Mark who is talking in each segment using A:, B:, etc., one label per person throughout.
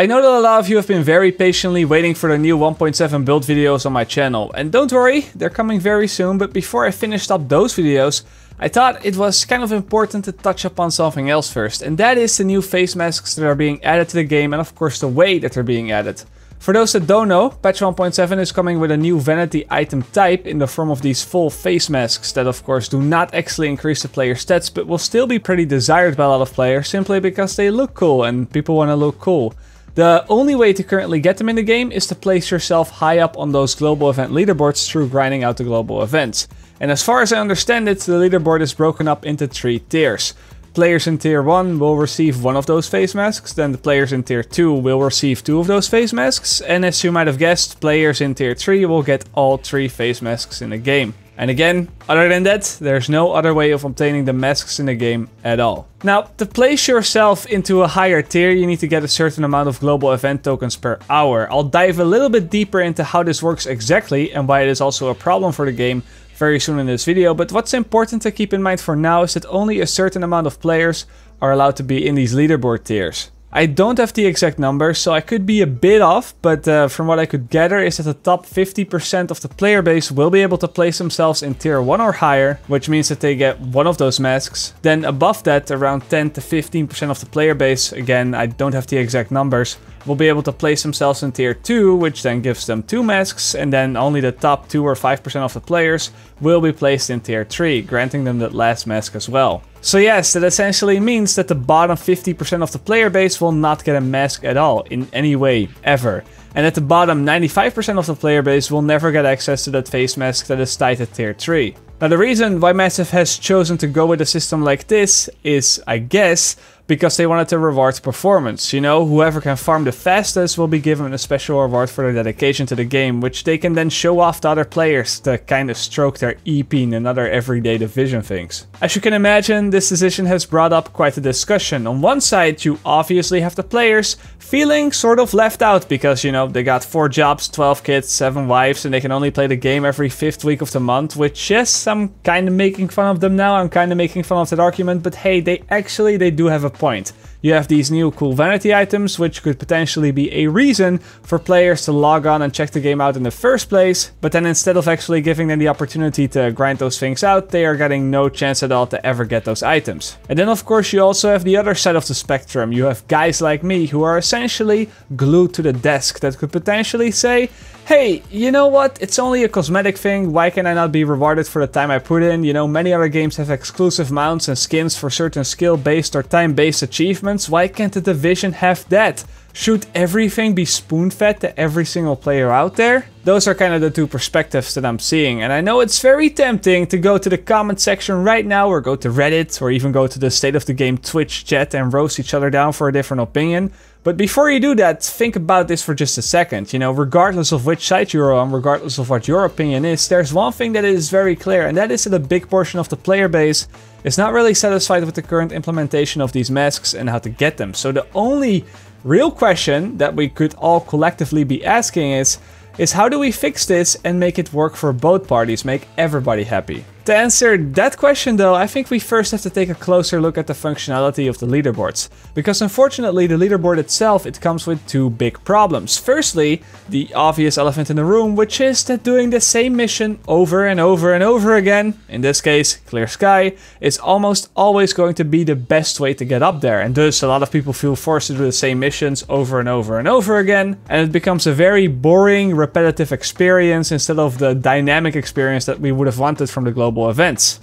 A: I know that a lot of you have been very patiently waiting for the new 1.7 build videos on my channel. And don't worry, they're coming very soon, but before I finished up those videos, I thought it was kind of important to touch upon something else first, and that is the new face masks that are being added to the game and of course the way that they're being added. For those that don't know, patch 1.7 is coming with a new vanity item type in the form of these full face masks that of course do not actually increase the player stats but will still be pretty desired by a lot of players simply because they look cool and people want to look cool. The only way to currently get them in the game is to place yourself high up on those global event leaderboards through grinding out the global events. And as far as I understand it, the leaderboard is broken up into three tiers. Players in tier 1 will receive one of those face masks, then the players in tier 2 will receive two of those face masks, and as you might have guessed, players in tier 3 will get all three face masks in the game. And again, other than that, there's no other way of obtaining the masks in the game at all. Now, to place yourself into a higher tier, you need to get a certain amount of global event tokens per hour. I'll dive a little bit deeper into how this works exactly and why it is also a problem for the game very soon in this video, but what's important to keep in mind for now is that only a certain amount of players are allowed to be in these leaderboard tiers. I don't have the exact numbers, so I could be a bit off, but uh, from what I could gather is that the top 50% of the player base will be able to place themselves in tier 1 or higher, which means that they get one of those masks. Then above that, around 10 to 15% of the player base, again, I don't have the exact numbers, will be able to place themselves in tier 2, which then gives them two masks, and then only the top 2 or 5% of the players will be placed in tier 3, granting them that last mask as well. So yes, that essentially means that the bottom 50% of the player base will not get a mask at all, in any way, ever. And at the bottom 95% of the player base will never get access to that face mask that is tied at tier 3. Now the reason why Massive has chosen to go with a system like this is, I guess, because they wanted to reward performance. You know, whoever can farm the fastest will be given a special reward for their dedication to the game, which they can then show off to other players to kind of stroke their EP and other everyday division things. As you can imagine, this decision has brought up quite a discussion. On one side, you obviously have the players feeling sort of left out because, you know, they got 4 jobs, 12 kids, 7 wives, and they can only play the game every 5th week of the month, which yes, I'm kind of making fun of them now, I'm kind of making fun of that argument, but hey, they actually, they do have a point. You have these new cool vanity items, which could potentially be a reason for players to log on and check the game out in the first place, but then instead of actually giving them the opportunity to grind those things out, they are getting no chance at all to ever get those items. And then of course you also have the other side of the spectrum. You have guys like me who are essentially glued to the desk that could potentially say, hey, you know what, it's only a cosmetic thing, why can I not be rewarded for the time I put in? You know, many other games have exclusive mounts and skins for certain skill-based or time-based achievements, why can't the Division have that? Should everything be spoon-fed to every single player out there? Those are kind of the two perspectives that I'm seeing, and I know it's very tempting to go to the comment section right now, or go to Reddit, or even go to the State of the Game Twitch chat and roast each other down for a different opinion. But before you do that, think about this for just a second. You know, regardless of which side you're on, regardless of what your opinion is, there's one thing that is very clear, and that is that a big portion of the player base is not really satisfied with the current implementation of these masks and how to get them. So the only real question that we could all collectively be asking is, is how do we fix this and make it work for both parties, make everybody happy? To answer that question though, I think we first have to take a closer look at the functionality of the leaderboards. Because unfortunately the leaderboard itself, it comes with two big problems. Firstly, the obvious elephant in the room, which is that doing the same mission over and over and over again, in this case Clear Sky, is almost always going to be the best way to get up there. And thus a lot of people feel forced to do the same missions over and over and over again. And it becomes a very boring, repetitive experience instead of the dynamic experience that we would have wanted from the global global events.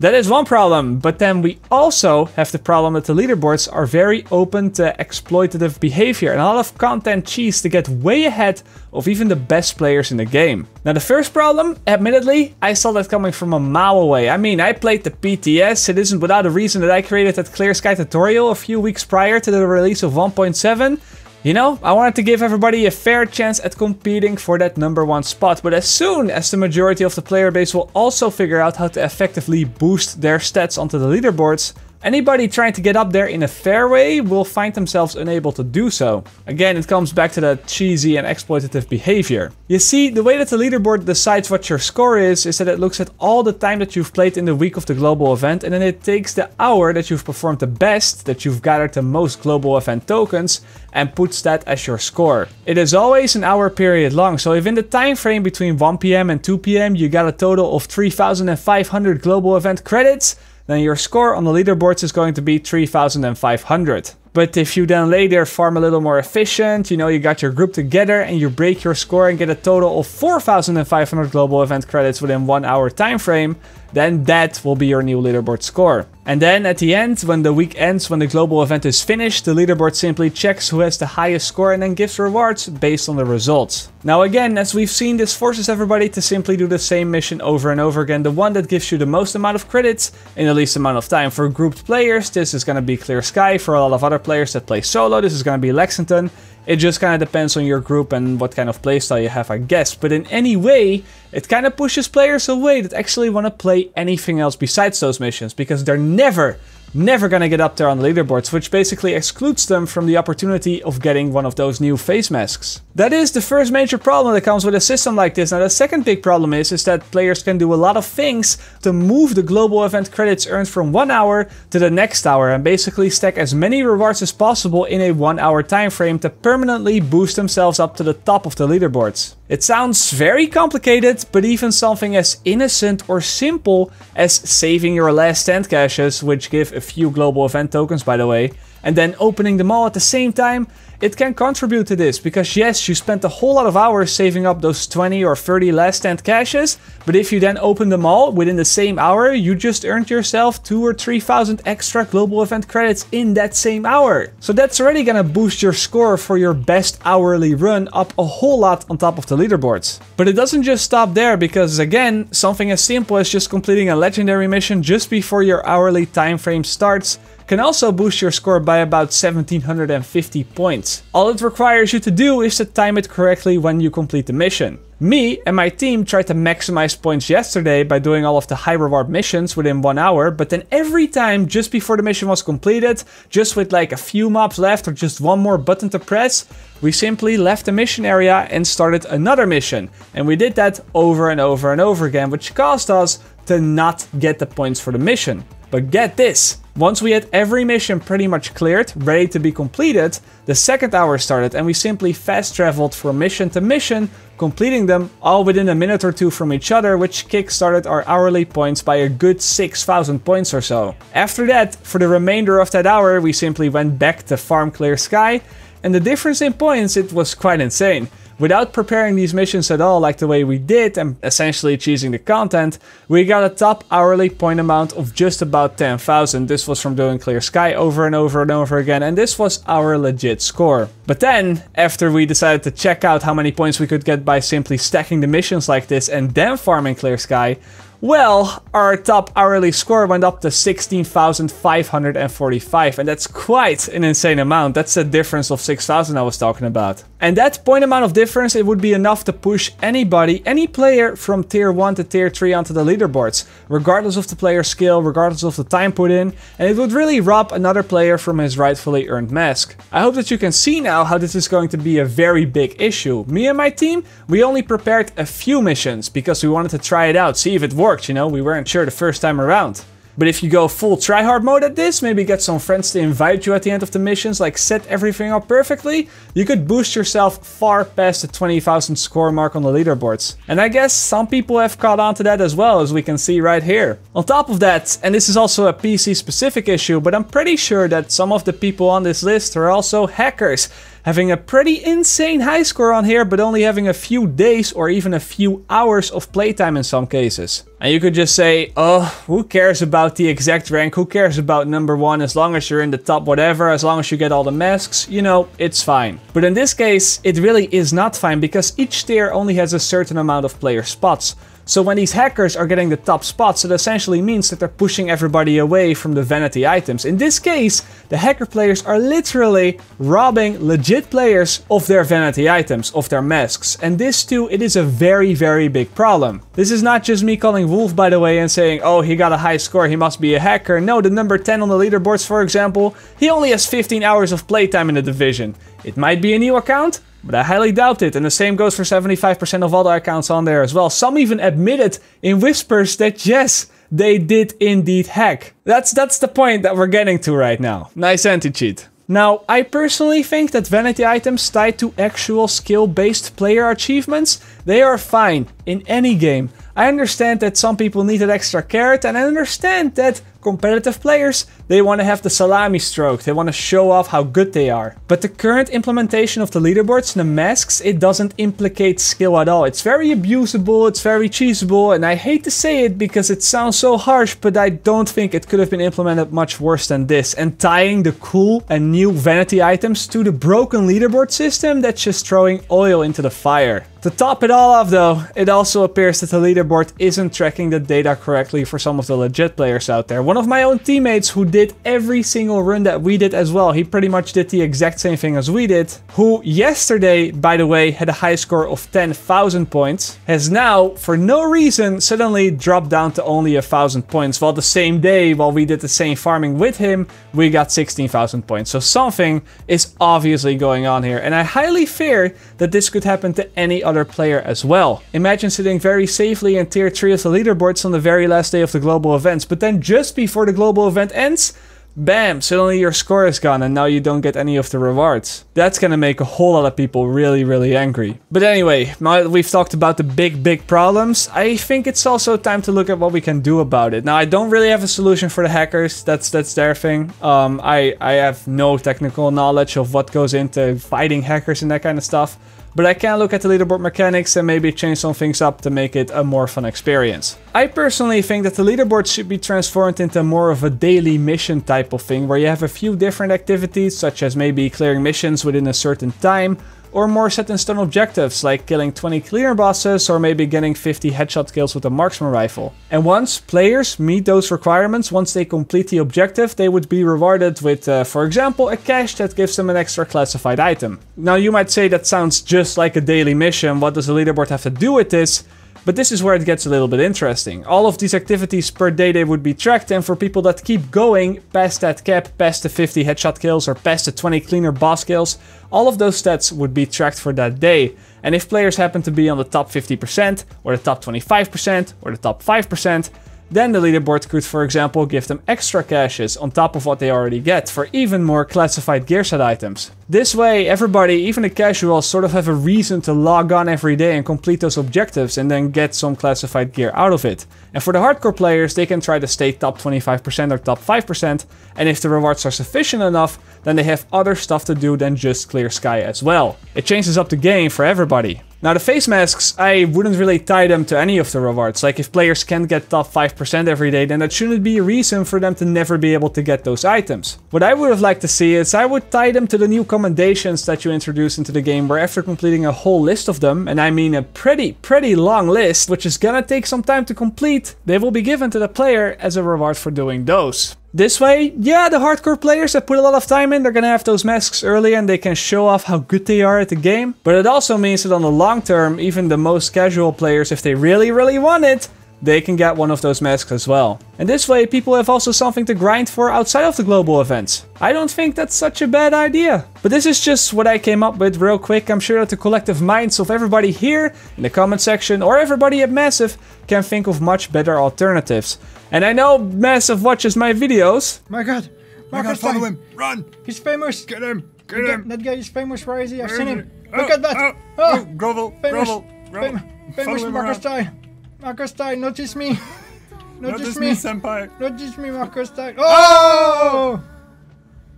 A: That is one problem, but then we also have the problem that the leaderboards are very open to exploitative behavior and a lot of content cheese to get way ahead of even the best players in the game. Now the first problem, admittedly, I saw that coming from a mile away. I mean, I played the PTS, it isn't without a reason that I created that Clear Sky tutorial a few weeks prior to the release of 1.7. You know, I wanted to give everybody a fair chance at competing for that number one spot, but as soon as the majority of the player base will also figure out how to effectively boost their stats onto the leaderboards, Anybody trying to get up there in a fair way will find themselves unable to do so. Again, it comes back to that cheesy and exploitative behavior. You see, the way that the leaderboard decides what your score is, is that it looks at all the time that you've played in the week of the global event, and then it takes the hour that you've performed the best, that you've gathered the most global event tokens, and puts that as your score. It is always an hour period long, so if in the time frame between 1pm and 2pm you got a total of 3500 global event credits, then your score on the leaderboards is going to be 3500. But if you then later farm a little more efficient, you know, you got your group together and you break your score and get a total of 4,500 global event credits within one hour time frame, then that will be your new leaderboard score. And then at the end, when the week ends, when the global event is finished, the leaderboard simply checks who has the highest score and then gives rewards based on the results. Now again, as we've seen, this forces everybody to simply do the same mission over and over again, the one that gives you the most amount of credits in the least amount of time. For grouped players, this is to be Clear Sky. For a lot of other players that play solo, this is going to be Lexington. It just kind of depends on your group and what kind of playstyle you have, I guess. But in any way, it kind of pushes players away that actually want to play anything else besides those missions because they're never never gonna get up there on the leaderboards, which basically excludes them from the opportunity of getting one of those new face masks. That is the first major problem that comes with a system like this. Now the second big problem is, is that players can do a lot of things to move the global event credits earned from one hour to the next hour and basically stack as many rewards as possible in a one hour time frame to permanently boost themselves up to the top of the leaderboards. It sounds very complicated, but even something as innocent or simple as saving your last stand caches, which give a few global event tokens by the way, and then opening them all at the same time, it can contribute to this, because yes, you spent a whole lot of hours saving up those 20 or 30 last stand caches, but if you then open them all within the same hour, you just earned yourself 2 or 3000 extra global event credits in that same hour. So that's already gonna boost your score for your best hourly run up a whole lot on top of the leaderboards. But it doesn't just stop there, because again, something as simple as just completing a legendary mission just before your hourly time frame starts can also boost your score by about 1750 points. All it requires you to do is to time it correctly when you complete the mission. Me and my team tried to maximize points yesterday by doing all of the high reward missions within one hour, but then every time just before the mission was completed, just with like a few mobs left or just one more button to press, we simply left the mission area and started another mission. And we did that over and over and over again, which caused us to not get the points for the mission. But get this, once we had every mission pretty much cleared, ready to be completed, the second hour started and we simply fast traveled from mission to mission, completing them all within a minute or two from each other, which kick-started our hourly points by a good 6000 points or so. After that, for the remainder of that hour, we simply went back to farm clear sky, and the difference in points, it was quite insane. Without preparing these missions at all like the way we did and essentially choosing the content, we got a top hourly point amount of just about 10,000. This was from doing Clear Sky over and over and over again and this was our legit score. But then, after we decided to check out how many points we could get by simply stacking the missions like this and then farming Clear Sky, well, our top hourly score went up to 16,545 and that's quite an insane amount. That's the difference of 6,000 I was talking about. And that point amount of difference, it would be enough to push anybody, any player from tier 1 to tier 3 onto the leaderboards, regardless of the player's skill, regardless of the time put in, and it would really rob another player from his rightfully earned mask. I hope that you can see now how this is going to be a very big issue. Me and my team, we only prepared a few missions because we wanted to try it out, see if it worked worked, you know, we weren't sure the first time around. But if you go full tryhard mode at this, maybe get some friends to invite you at the end of the missions, like set everything up perfectly, you could boost yourself far past the 20,000 score mark on the leaderboards. And I guess some people have caught on to that as well, as we can see right here. On top of that, and this is also a PC specific issue, but I'm pretty sure that some of the people on this list are also hackers having a pretty insane high score on here, but only having a few days or even a few hours of playtime in some cases. And you could just say, oh, who cares about the exact rank, who cares about number one, as long as you're in the top whatever, as long as you get all the masks, you know, it's fine. But in this case, it really is not fine, because each tier only has a certain amount of player spots. So when these hackers are getting the top spots, it essentially means that they're pushing everybody away from the vanity items. In this case, the hacker players are literally robbing legit players of their vanity items, of their masks. And this too, it is a very, very big problem. This is not just me calling Wolf, by the way, and saying, oh, he got a high score, he must be a hacker. No, the number 10 on the leaderboards, for example, he only has 15 hours of playtime in the division. It might be a new account, but I highly doubt it, and the same goes for 75% of other accounts on there as well. Some even admitted in whispers that yes, they did indeed hack. That's that's the point that we're getting to right now. Nice anti-cheat. Now, I personally think that vanity items tied to actual skill-based player achievements, they are fine in any game. I understand that some people need that extra carrot and I understand that competitive players, they want to have the salami stroke, they want to show off how good they are. But the current implementation of the leaderboards and the masks, it doesn't implicate skill at all. It's very abusable, it's very cheesable, and I hate to say it because it sounds so harsh, but I don't think it could have been implemented much worse than this. And tying the cool and new vanity items to the broken leaderboard system, that's just throwing oil into the fire. To top it all off though, it also appears that the leaderboard isn't tracking the data correctly for some of the legit players out there. One of my own teammates who did every single run that we did as well, he pretty much did the exact same thing as we did, who yesterday, by the way, had a high score of 10,000 points, has now, for no reason, suddenly dropped down to only a thousand points, while the same day, while we did the same farming with him, we got 16,000 points. So something is obviously going on here, and I highly fear that this could happen to any other player as well. Imagine sitting very safely in tier 3 of the leaderboards on the very last day of the global events, but then just before the global event ends, bam, suddenly your score is gone and now you don't get any of the rewards. That's gonna make a whole lot of people really, really angry. But anyway, now that we've talked about the big, big problems, I think it's also time to look at what we can do about it. Now, I don't really have a solution for the hackers. That's that's their thing. Um, I, I have no technical knowledge of what goes into fighting hackers and that kind of stuff but I can look at the leaderboard mechanics and maybe change some things up to make it a more fun experience. I personally think that the leaderboard should be transformed into more of a daily mission type of thing, where you have a few different activities, such as maybe clearing missions within a certain time, or more set in stone objectives like killing 20 clear bosses or maybe getting 50 headshot kills with a marksman rifle. And once players meet those requirements, once they complete the objective, they would be rewarded with, uh, for example, a cache that gives them an extra classified item. Now you might say that sounds just like a daily mission, what does the leaderboard have to do with this? But this is where it gets a little bit interesting. All of these activities per day they would be tracked and for people that keep going past that cap, past the 50 headshot kills or past the 20 cleaner boss kills, all of those stats would be tracked for that day. And if players happen to be on the top 50% or the top 25% or the top 5%, then the leaderboard could, for example, give them extra caches on top of what they already get for even more classified gear set items. This way, everybody, even the casuals, sort of have a reason to log on every day and complete those objectives and then get some classified gear out of it. And for the hardcore players, they can try to stay top 25% or top 5%, and if the rewards are sufficient enough, then they have other stuff to do than just clear sky as well. It changes up the game for everybody. Now the face masks, I wouldn't really tie them to any of the rewards. Like if players can't get top 5% every day, then that shouldn't be a reason for them to never be able to get those items. What I would have liked to see is I would tie them to the new commendations that you introduce into the game, where after completing a whole list of them, and I mean a pretty, pretty long list, which is gonna take some time to complete, they will be given to the player as a reward for doing those. This way, yeah, the hardcore players that put a lot of time in, they're gonna have those masks early and they can show off how good they are at the game. But it also means that on the long term, even the most casual players, if they really, really want it, they can get one of those masks as well. And this way, people have also something to grind for outside of the global events. I don't think that's such a bad idea. But this is just what I came up with real quick. I'm sure that the collective minds of everybody here in the comment section or everybody at Massive can think of much better alternatives. And I know Massive watches my videos.
B: My god.
C: My god, follow him. Run.
B: He's famous.
C: Get him. Get him.
B: That guy is famous. Where is he? I've seen him.
C: he?
B: Look
C: Oh,
B: at that.
C: oh,
B: Oh,
C: oh, grovel,
B: famous.
C: grovel, grovel.
B: Famous Marcus
C: around.
B: Ty. MarcoStyle, notice me. Notice
C: Notice
B: me.
C: me, senpai.
B: Notice me, MarcoStyle. Oh! oh!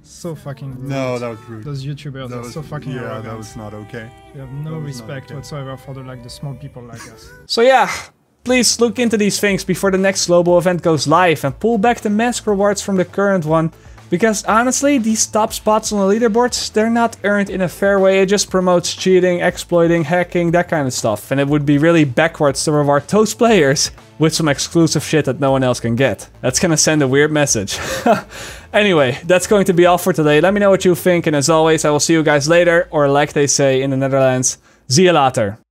B: So fucking rude.
C: No, that was rude.
B: Those YouTubers
C: That
B: are
C: was
B: so fucking
C: yeah,
B: arrogant.
C: that was not okay.
B: They have no
C: that was not
B: respect
C: okay.
B: whatsoever for the like the small people like us.
A: So yeah, please look into these things before the next global event goes live and pull back the mask rewards from the current one Because honestly, these top spots on the leaderboards, they're not earned in a fair way. It just promotes cheating, exploiting, hacking, that kind of stuff. And it would be really backwards to reward those players with some exclusive shit that no one else can get. That's gonna send a weird message. anyway, that's going to be all for today. Let me know what you think, and as always, I will see you guys later, or like they say in the Netherlands, zie je later.